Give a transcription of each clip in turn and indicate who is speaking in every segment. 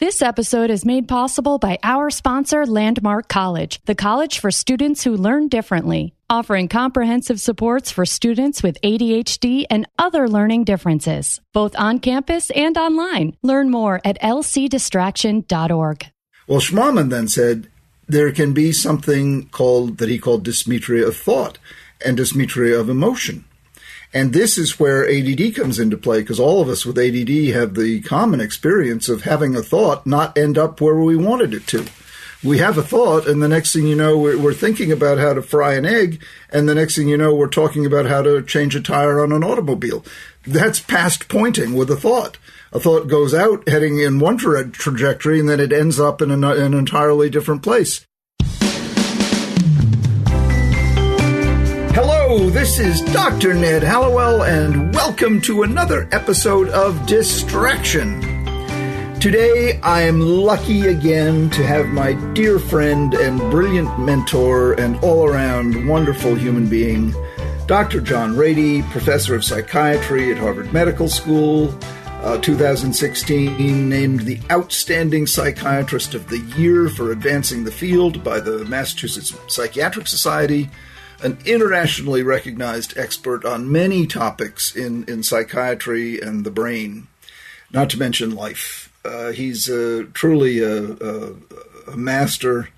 Speaker 1: This episode is made possible by our sponsor, Landmark College, the college for students who learn differently, offering comprehensive supports for students with ADHD and other learning differences, both on campus and online. Learn more at lcdistraction.org.
Speaker 2: Well, Schmahmann then said there can be something called that he called dysmetria of thought and dysmetria of emotion. And this is where ADD comes into play because all of us with ADD have the common experience of having a thought not end up where we wanted it to. We have a thought, and the next thing you know, we're, we're thinking about how to fry an egg, and the next thing you know, we're talking about how to change a tire on an automobile. That's past pointing with a thought. A thought goes out heading in one tra- trajectory, and then it ends up in an, an entirely different place. Hello, this is Dr. Ned Hallowell, and welcome to another episode of Distraction. Today, I am lucky again to have my dear friend and brilliant mentor and all around wonderful human being, Dr. John Ratey, professor of psychiatry at Harvard Medical School, uh, 2016 named the Outstanding Psychiatrist of the Year for advancing the field by the Massachusetts Psychiatric Society an internationally recognized expert on many topics in, in psychiatry and the brain, not to mention life. Uh, he's uh, truly a, a, a, master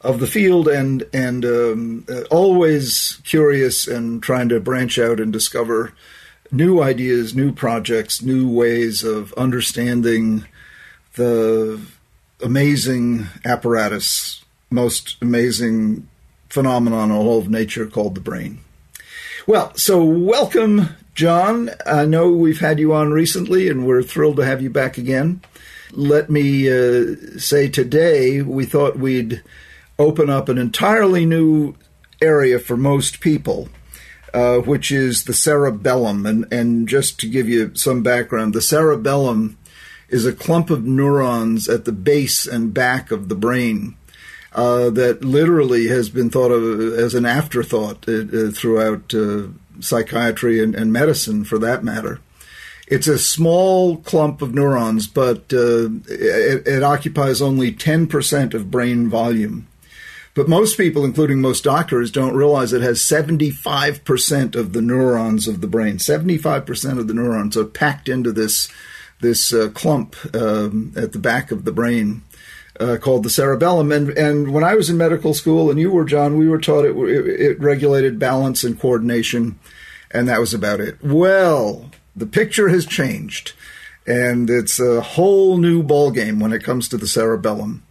Speaker 2: of the field and and um, uh, always curious and trying to branch out and discover new ideas, new projects, new ways of understanding the amazing apparatus, most amazing phenomenon in all of nature called the brain. Well, so welcome, John. I know we've had you on recently, and we're thrilled to have you back again. Let me uh, say today we thought we'd open up an entirely new area for most people, uh, which is the cerebellum. And, and just to give you some background, the cerebellum is a clump of neurons at the base and back of the brain uh, that literally has been thought of as an afterthought uh, uh, throughout uh, psychiatry and, and, medicine, for that matter. It's a small clump of neurons, but uh, it, it, occupies only 10% of brain volume. But most people, including most doctors, don't realize it has 75% of the neurons of the brain. 75% of the neurons are packed into this this uh, clump um, at the back of the brain uh, called the cerebellum. And, and when I was in medical school, and you were, John, we were taught it, it, it regulated balance and coordination, and that was about it. Well, the picture has changed, and it's a whole new ballgame when it comes to the cerebellum,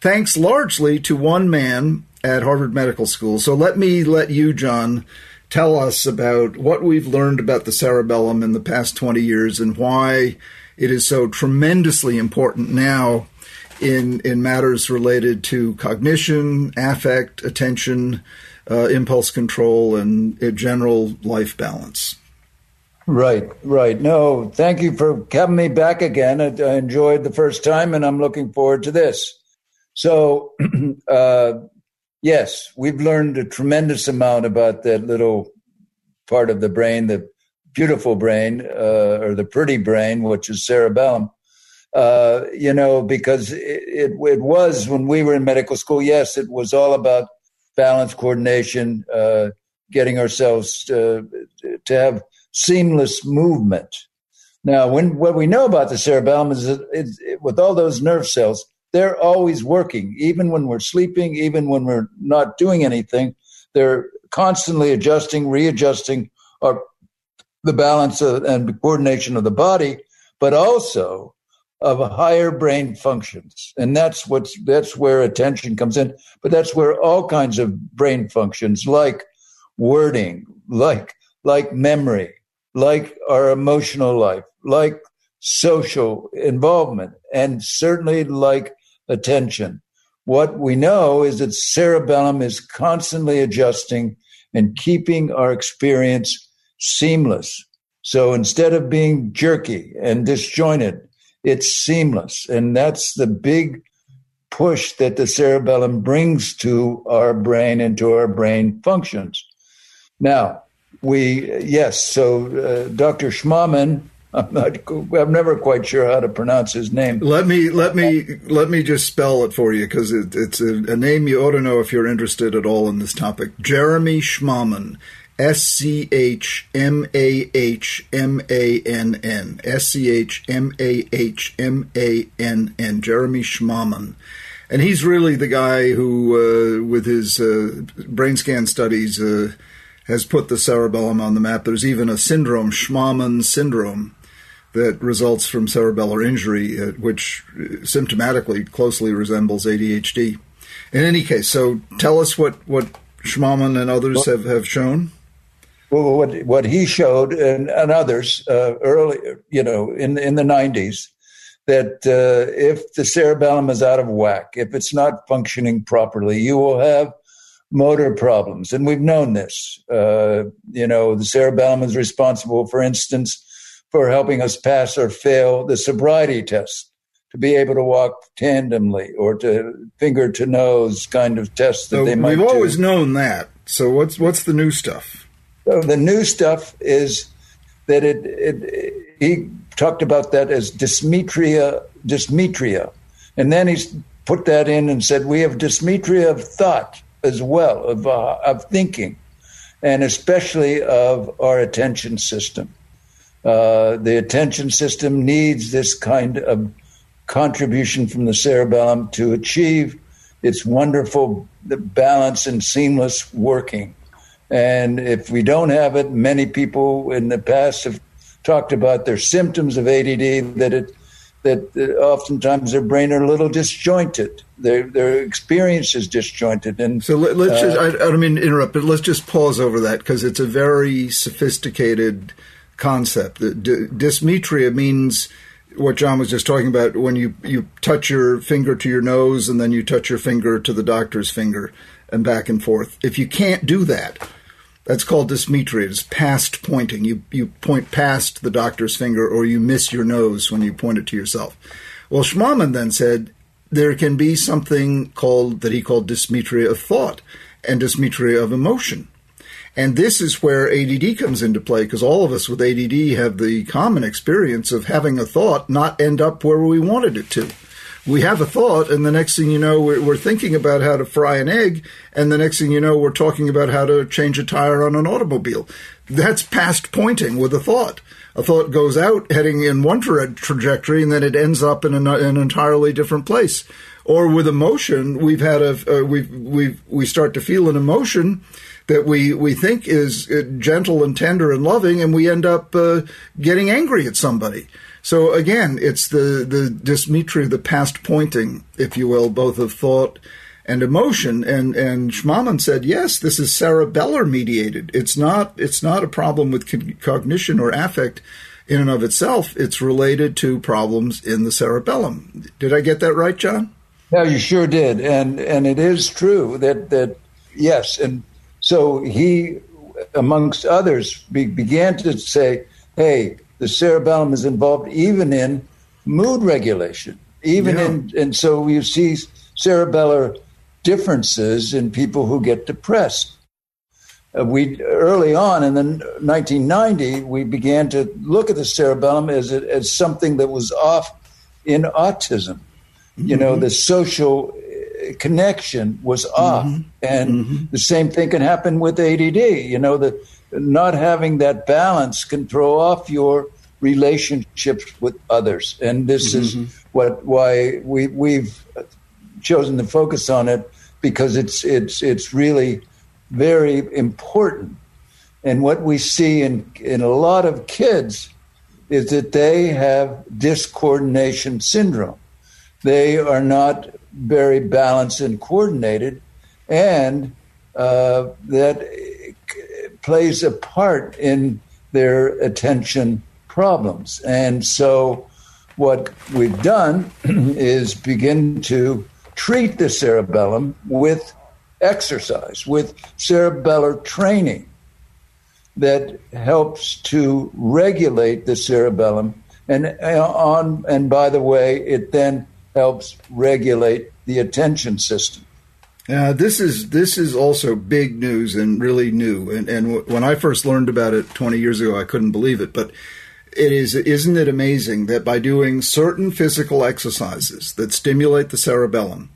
Speaker 2: thanks largely to one man at Harvard Medical School. So let me let you, John, tell us about what we've learned about the cerebellum in the past 20 years and why it is so tremendously important now in in matters related to cognition, affect, attention, uh, impulse control, and general life balance.
Speaker 3: Right, right. No, thank you for having me back again. I, I enjoyed the first time, and I'm looking forward to this. So, uh, yes, we've learned a tremendous amount about that little part of the brain, the beautiful brain, uh, or the pretty brain, which is cerebellum uh, you know, because it, it, it, was when we were in medical school, yes, it was all about balance, coordination, uh, getting ourselves to, to have seamless movement. Now, when what we know about the cerebellum is that it, it, with all those nerve cells, they're always working, even when we're sleeping, even when we're not doing anything. They're constantly adjusting, readjusting our the balance of, and coordination of the body, but also of higher brain functions. And that's what's that's where attention comes in. But that's where all kinds of brain functions like wording like like memory like our emotional life like social involvement and certainly like attention. What we know is that cerebellum is constantly adjusting and keeping our experience seamless. So instead of being jerky and disjointed it's seamless. And that's the big push that the cerebellum brings to our brain and to our brain functions. Now, we, yes, so uh, Dr. Schmahmann I'm not. I'm never quite sure how to pronounce his name.
Speaker 2: Let me let me let me just spell it for you because it, it's a, a, name you ought to know if you're interested at all in this topic. Jeremy Schmahmann, S C H M A H M A N N, S C H M A H M A N N, Jeremy Schmahmann. And he's really the guy who, uh, with his uh, brain scan studies, uh, has put the cerebellum on the map. There's even a syndrome, Schmahmann syndrome, that results from cerebellar injury, uh, which symptomatically closely resembles ADHD. In any case, so tell us what, what Schmahmann and others have, have shown.
Speaker 3: Well, what what he showed and, and others uh, early, you know, in in the nineties, that uh, if the cerebellum is out of whack, if it's not functioning properly, you will have motor problems. And we've known this. Uh, you know, the cerebellum is responsible, for instance, for helping us pass or fail the sobriety test to be able to walk tandemly or to finger to nose kind of tests that so they might
Speaker 2: We've always known that. So what's what's the new stuff?
Speaker 3: The new stuff is that it, it, it he talked about that as dysmetria dysmetria and then he's put that in and said we have dysmetria of thought as well of, uh, of thinking, and especially of our attention system. Uh, the attention system needs this kind of contribution from the cerebellum to achieve its wonderful balance and seamless working. And if we don't have it, many people in the past have talked about their symptoms of ADD that it that oftentimes their brain are a little disjointed. Their their experience is disjointed. And
Speaker 2: so let, us uh, just I, I, don't mean to interrupt, but let's just pause over that because it's a very sophisticated concept. D- dysmetria means what John was just talking about when you you touch your finger to your nose and then you touch your finger to the doctor's finger and back and forth. If you can't do that, that's called dysmetria. It's past pointing. You you point past the doctor's finger, or you miss your nose when you point it to yourself. Well, Schmahmann then said there can be something called that he called dysmetria of thought and dysmetria of emotion. And this is where ADD comes into play because all of us with ADD have the common experience of having a thought not end up where we wanted it to we have a thought, and the next thing you know, we're, we're, thinking about how to fry an egg, and the next thing you know, we're talking about how to change a tire on an automobile. That's past pointing with a thought. A thought goes out heading in one tra- trajectory, and then it ends up in, an, an entirely different place. Or with emotion, we've had a uh, we we we start to feel an emotion that we we think is uh, gentle and tender and loving, and we end up uh, getting angry at somebody so again, it's the, the dysmetria, the past pointing, if you will, both of thought and emotion. And, and Schmahmann said, yes, this is cerebellar mediated. It's not, it's not a problem with cognition or affect in and of itself. It's related to problems in the cerebellum. Did I get that right, John?
Speaker 3: No, you sure did. And, and it is true that, that yes. And so he, amongst others, be, began to say, hey, the cerebellum is involved even in mood regulation, even yeah. in, and so you see cerebellar differences in people who get depressed. Uh, we early on in the 1990 we began to look at the cerebellum as as something that was off in autism. Mm-hmm. You know, mm-hmm. the social uh, connection was off, mm-hmm. and mm-hmm. the same thing can happen with ADD. You know, the not having that balance can throw off your relationships with others. And this mm-hmm. is what why we we've chosen to focus on it because it's it's it's really very important. And what we see in in a lot of kids is that they have discoordination syndrome. They are not very balanced and coordinated, and uh, that plays a part in their attention problems. And so, what we've done is begin to treat the cerebellum with exercise, with cerebellar training that helps to regulate the cerebellum. And uh, on and by the way, it then helps regulate the attention system.
Speaker 2: Uh, this is this is also big news and really new. And, and w- when I first learned about it 20 years ago, I couldn't believe it. But it is isn't it amazing that by doing certain physical exercises that stimulate the cerebellum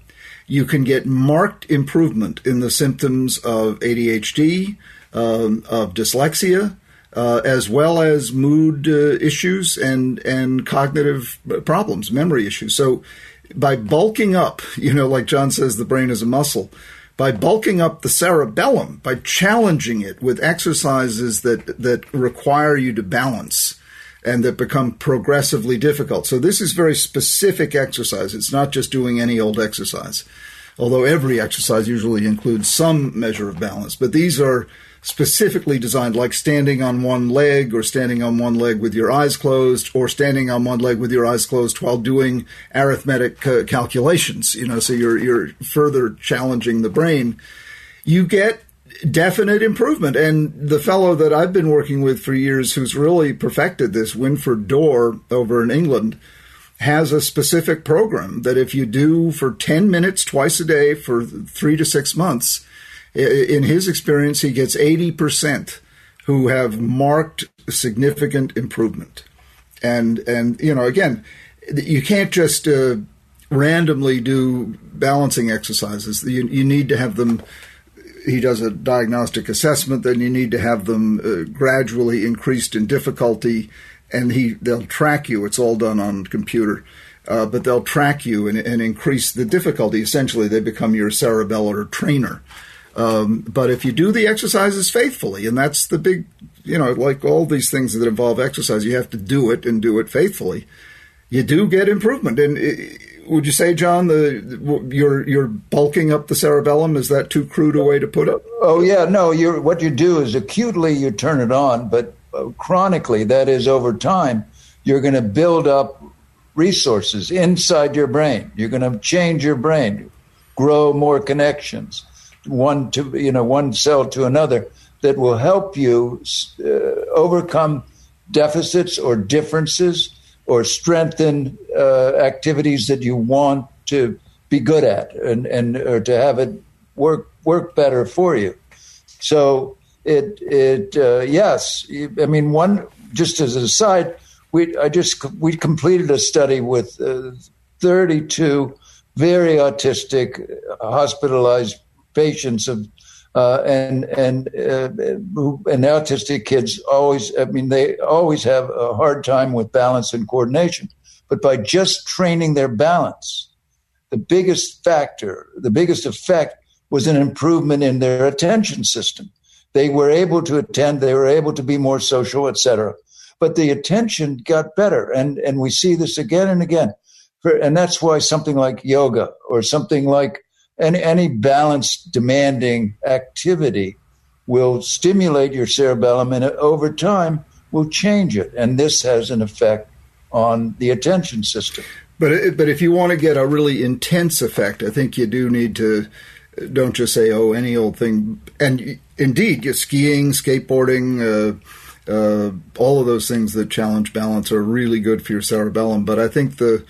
Speaker 2: you can get marked improvement in the symptoms of ADHD, um, of dyslexia, uh, as well as mood uh, issues and and cognitive problems, memory issues. So, by bulking up, you know, like John says, the brain is a muscle. By bulking up the cerebellum, by challenging it with exercises that that require you to balance and that become progressively difficult. So this is very specific exercise. It's not just doing any old exercise, although every exercise usually includes some measure of balance. But these are specifically designed, like standing on one leg or standing on one leg with your eyes closed or standing on one leg with your eyes closed while doing arithmetic uh, calculations, you know, so you're, you're further challenging the brain. You get definite improvement. And the fellow that I've been working with for years who's really perfected this, Wynford Dore over in England, has a specific program that if you do for 10 minutes twice a day for three to six months, in his experience, he gets 80% who have marked significant improvement. And, and you know, again, you can't just uh, randomly do balancing exercises. You, you need to have them. He does a diagnostic assessment, then you need to have them uh, gradually increased in difficulty, and he they'll track you. It's all done on computer. Uh, but they'll track you and, and, increase the difficulty. Essentially, they become your cerebellar trainer. Um, but if you do the exercises faithfully, and that's the big, you know, like all these things that involve exercise, you have to do it and do it faithfully. You do get improvement. And it, would you say, John, the you're you're bulking up the cerebellum? Is that too crude a way to put it?
Speaker 3: Oh yeah, no. you what you do is acutely you turn it on, but uh, chronically, that is over time, you're going to build up resources inside your brain. You're going to change your brain, grow more connections one to you know one cell to another that will help you uh, overcome deficits or differences or strengthen uh, activities that you want to be good at and and or to have it work work better for you. So it it uh, yes, I mean one just as an aside, we I just we completed a study with uh, 32 very autistic hospitalized patients of uh, and and uh, and autistic kids always I mean they always have a hard time with balance and coordination. But by just training their balance the biggest factor the biggest effect was an improvement in their attention system. They were able to attend they were able to be more social etc but the attention got better. And and we see this again and again. And that's why something like yoga or something like any, any balanced, demanding activity will stimulate your cerebellum and over time will change it. And this has an effect on the attention system.
Speaker 2: But, but if you want to get a really intense effect, I think you do need to don't just say, oh, any old thing. And indeed, skiing, skateboarding, uh, uh, all of those things that challenge balance are really good for your cerebellum. But I think the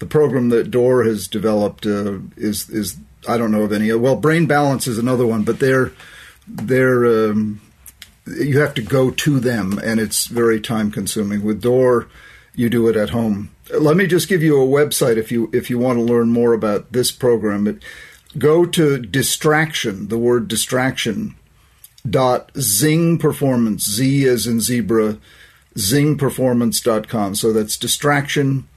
Speaker 2: the program that Dore has developed uh, is is I don't know of any. Well, Brain Balance is another one, but they're they're um, you have to go to them, and it's very time consuming. With Dore, you do it at home. Let me just give you a website if you if you want to learn more about this program. But go to distraction. The word distraction. Dot zing performance z as in zebra zingperformance.com. So that's distraction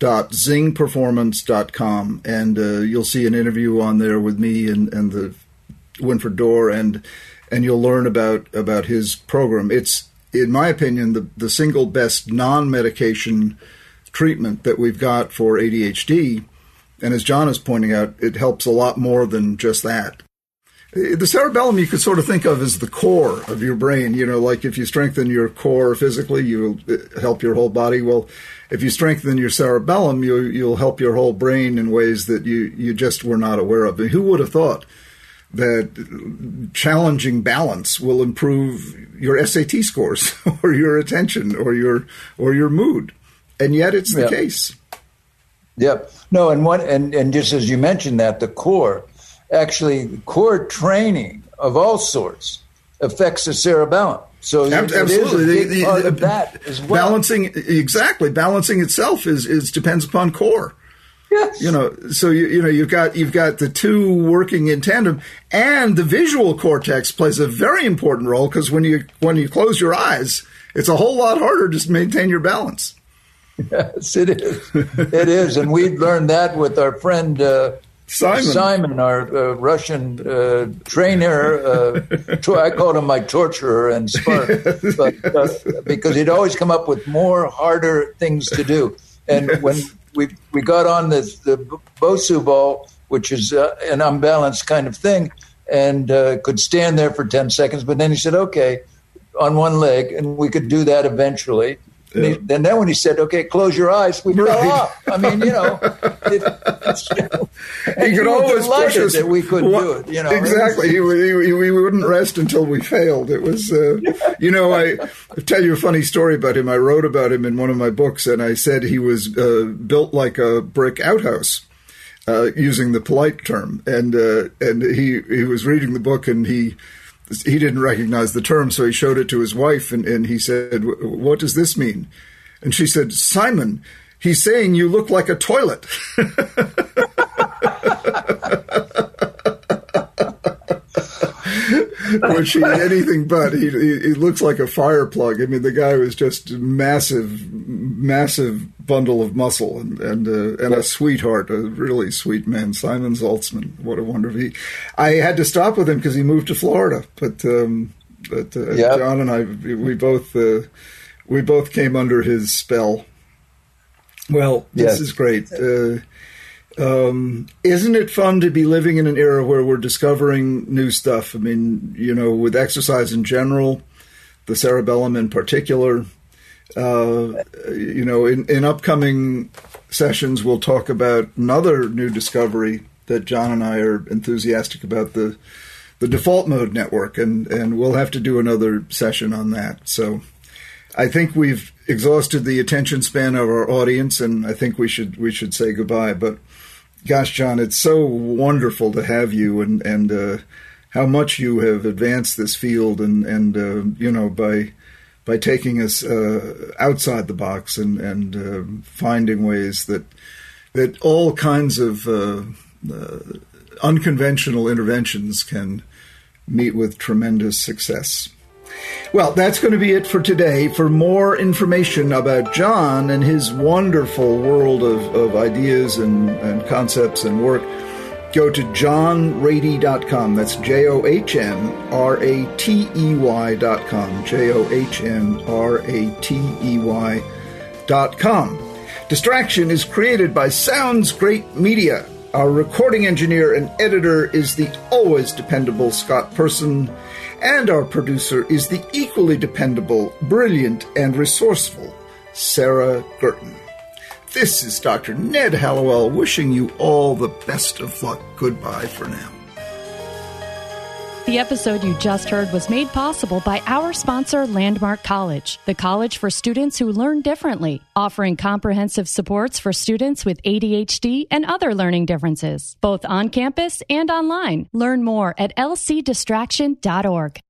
Speaker 2: www.zingperformance.com, and uh, you'll see an interview on there with me and, and the Wynford Dore, and and you'll learn about about his program. It's, in my opinion, the the single best non-medication treatment that we've got for ADHD. And as John is pointing out, it helps a lot more than just that. The cerebellum you could sort of think of as the core of your brain. You know, like if you strengthen your core physically, you help your whole body. Well, if you strengthen your cerebellum, you, you'll help your whole brain in ways that you, you just were not aware of. And who would have thought that challenging balance will improve your SAT scores or your attention or your or your mood? And yet it's the yep. case.
Speaker 3: Yep. No, and what and, and just as you mentioned that, the core actually core training of all sorts, affects the cerebellum. So
Speaker 2: absolutely,
Speaker 3: it is a big part of that as well.
Speaker 2: Balancing exactly, balancing itself is is depends upon core.
Speaker 3: Yes.
Speaker 2: You know, so you you know you've got you've got the two working in tandem, and the visual cortex plays a very important role because when you when you close your eyes, it's a whole lot harder to maintain your balance.
Speaker 3: Yes, it is. it is, and we learned that with our friend uh,
Speaker 2: Simon.
Speaker 3: Simon, our uh, Russian uh, trainer. Uh, I called him my torturer and spark, but, uh, because he'd always come up with more harder things to do. And yes. when we we got on the the Bosu ball, which is uh, an unbalanced kind of thing, and uh, could stand there for ten seconds, but then he said, "Okay." On one leg, and we could do that eventually and, he, and, then when he said, "Okay, close your eyes," we right. fell off. I mean, you know, it,
Speaker 2: he could always push us
Speaker 3: that we couldn't do it. You know,
Speaker 2: exactly. he, he, we wouldn't rest until we failed. It was, uh, you know, I I'll tell you a funny story about him. I wrote about him in one of my books, and I said he was uh, built like a brick outhouse. Uh, using the polite term, and uh, and he he was reading the book, and he he didn't recognize the term, so he showed it to his wife, and, and he said, "What does this mean?" And she said, "Simon, he's saying you look like a toilet." Which he anything but he, he, he looks like a fire plug. I mean, the guy was just massive, massive bundle of muscle and and, uh, and a sweetheart, a really sweet man, Simon Zaltzman. What a wonderful! He, I had to stop with him because he moved to Florida, but um, but uh, yep. John and I we both uh, we both came under his spell. Well, this yes. is great. Uh, um, isn't it fun to be living in an era where we're discovering new stuff? I mean, you know, with exercise in general, the cerebellum in particular. Uh, you know, in, in upcoming sessions, we'll talk about another new discovery that John and I are enthusiastic about the the default mode network, and and we'll have to do another session on that. So, I think we've exhausted the attention span of our audience, and I think we should we should say goodbye. But, gosh, John, it's so wonderful to have you, and and uh, how much you have advanced this field, and and uh, you know by by taking us uh, outside the box and and uh, finding ways that that all kinds of uh, uh, unconventional interventions can meet with tremendous success. Well, that's going to be it for today. For more information about John and his wonderful world of, of ideas and, and concepts and work, go to johnratey.com. That's J O H N R A T E Y.com. J O H N R A T E Y.com. Distraction is created by Sounds Great Media. Our recording engineer and editor is the always dependable Scott Person, and our producer is the equally dependable, brilliant, and resourceful Sarah Gurton. This is Dr. Ned Hallowell wishing you all the best of luck. Goodbye for now.
Speaker 1: The episode you just heard was made possible by our sponsor, Landmark College, the college for students who learn differently, offering comprehensive supports for students with ADHD and other learning differences, both on campus and online. Learn more at lcdistraction.org.